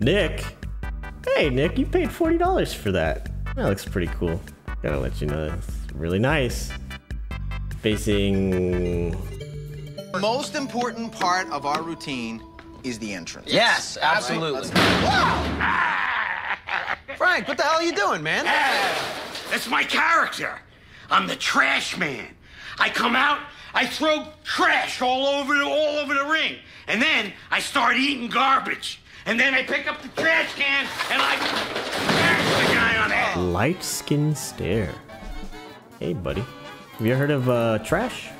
Nick. Hey, Nick, you paid $40 for that. That looks pretty cool. Gotta let you know, it's really nice. Facing... The most important part of our routine is the entrance. Yes, absolutely. Frank, what the hell are you doing, man? That's my character. I'm the trash man. I come out, I throw trash all over the, all over the ring, and then I start eating garbage. And then I pick up the trash can and I smash the guy on the head. Light skin stare. Hey, buddy. Have you heard of uh, trash?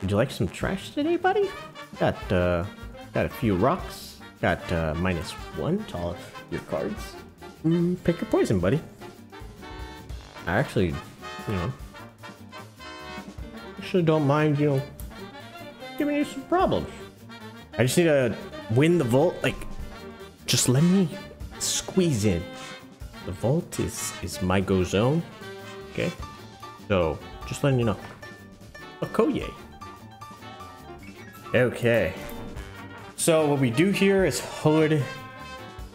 Would you like some trash today, buddy? Got uh, got a few rocks. Got uh, minus one to all of your cards. Mm, pick your poison, buddy. I actually, you know, actually don't mind, you know, giving you some problems. I just need to win the vault. Like, just let me squeeze in. The vault is is my go zone. Okay, so just letting you know. Okoye. Okay. So what we do here is hood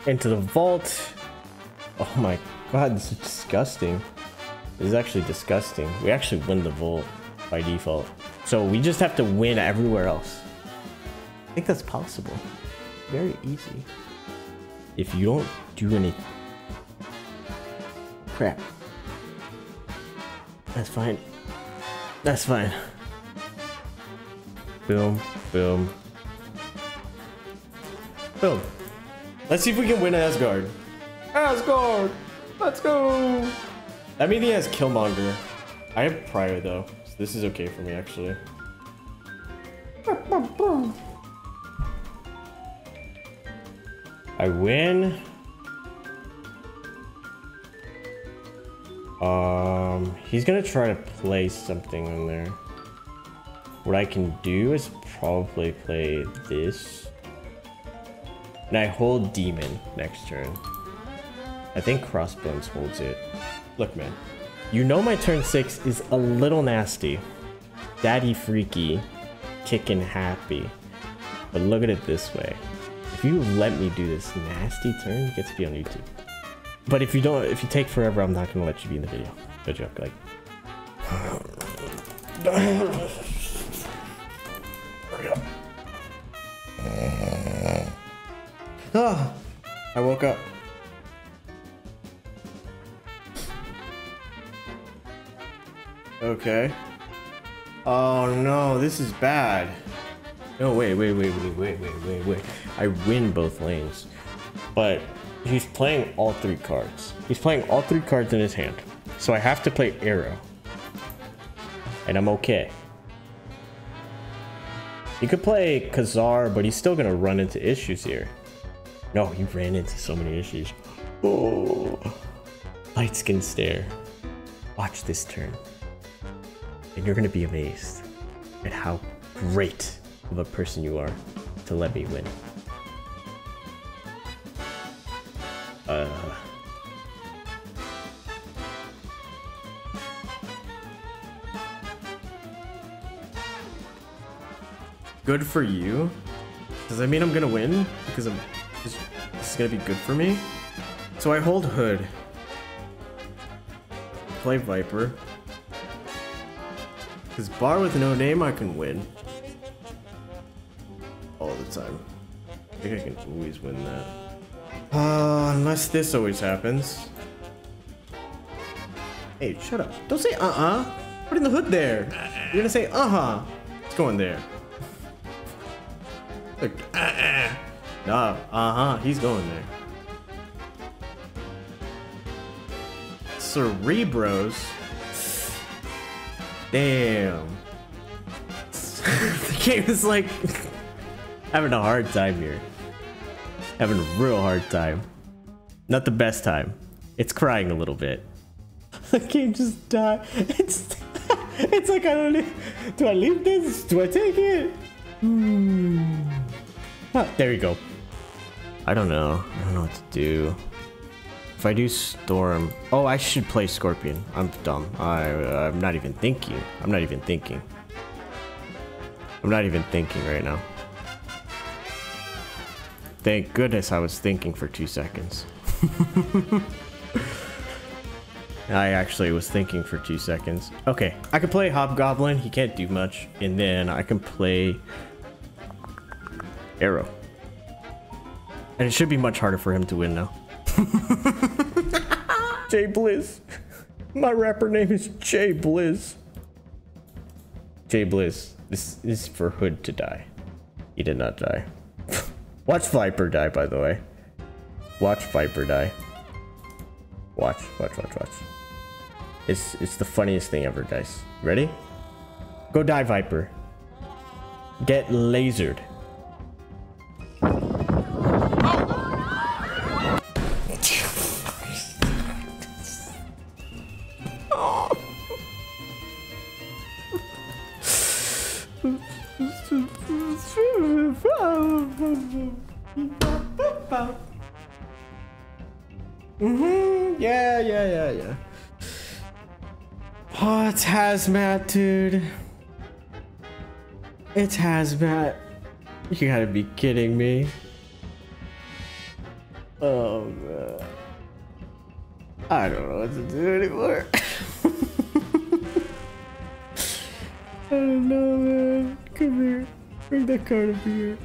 into the vault. Oh my god, this is disgusting. This is actually disgusting. We actually win the vault by default. So we just have to win everywhere else. I think that's possible. Very easy. If you don't do any... Crap. That's fine. That's fine. Boom, boom. Boom. Let's see if we can win Asgard. Asgard! Let's go! That means he has Killmonger. I have Prior though, this is okay for me actually. I win. Um, he's gonna try to play something in there. What I can do is probably play this. And I hold Demon next turn. I think Crossbones holds it. Look, man. You know my turn 6 is a little nasty. Daddy freaky. Kicking happy. But look at it this way. If you let me do this nasty turn, it gets to be on YouTube. But if you don't, if you take forever, I'm not gonna let you be in the video. No joke, like. Ah, I woke up. Okay. Oh no, this is bad. No, wait, wait, wait, wait, wait, wait, wait, wait. I win both lanes. But he's playing all three cards. He's playing all three cards in his hand. So I have to play Aero. And I'm okay. He could play Kazar, but he's still gonna run into issues here. No, he ran into so many issues. Oh, light skin stare. Watch this turn. And you're gonna be amazed at how great of a person you are to let me win. Uh, good for you. Does that mean I'm gonna win? Because I'm, this, this is gonna be good for me. So I hold Hood. Play Viper. Because bar with no name, I can win. All the time. I think I can always win that. Uh, unless this always happens. Hey, shut up. Don't say uh-uh. Put in the hood there. You're gonna say uh-huh. It's going there. Look, uh-uh. Nah, uh-huh. He's going there. Cerebros. Damn. the game is like having a hard time here. Having a real hard time. Not the best time. It's crying a little bit. the game just died. It's it's like I don't. Do I leave this? Do I take it? Hmm. Ah, there you go. I don't know. I don't know what to do. If I do Storm... Oh, I should play Scorpion. I'm dumb. I, I'm not even thinking. I'm not even thinking. I'm not even thinking right now. Thank goodness I was thinking for two seconds. I actually was thinking for two seconds. Okay, I can play Hobgoblin. He can't do much. And then I can play Aero. And it should be much harder for him to win now. Jay Blizz. My rapper name is Jay Blizz. Jay Blizz. This is for Hood to die. He did not die. Watch Viper die, by the way. Watch Viper die. Watch, watch, watch, watch. It's it's the funniest thing ever, guys. Ready? Go die, Viper. Get lasered. Mm-hmm. Yeah, yeah, yeah, yeah. Oh, it's hazmat, dude. It's hazmat. You gotta be kidding me. Oh man. I don't know what to do anymore. I don't know, man. Come here. Bring that card up here.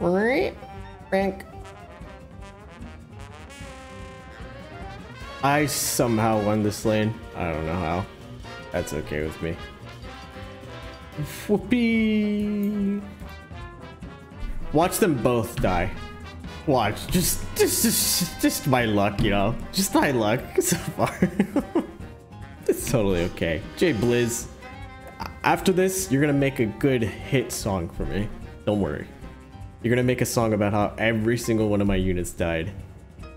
Right. Rank. I somehow won this lane. I don't know how. That's okay with me. Whoopee! Watch them both die. Watch, just, just, just, just my luck, you know. Just my luck so far. it's totally okay. Jay Blizz, after this, you're gonna make a good hit song for me. Don't worry. You're gonna make a song about how every single one of my units died.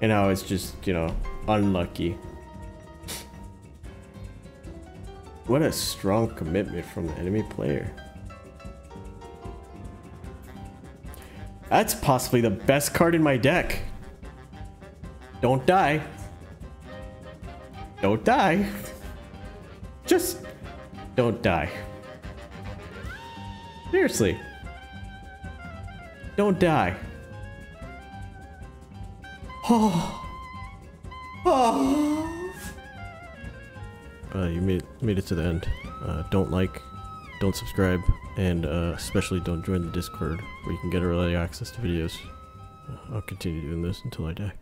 And how it's just, you know, unlucky. What a strong commitment from the enemy player. That's possibly the best card in my deck. Don't die. Don't die. Just don't die. Seriously. Don't die. Oh. Oh. Uh, you made made it to the end. Uh, don't like, don't subscribe, and uh, especially don't join the Discord where you can get early access to videos. I'll continue doing this until I die.